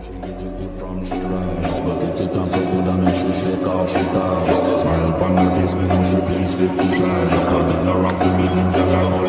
She gets a gift from Shiraz, but it's a so good I make she shake off she does. Smile upon her face, me know she pleased with desire. Coming around to me, ninja, I'm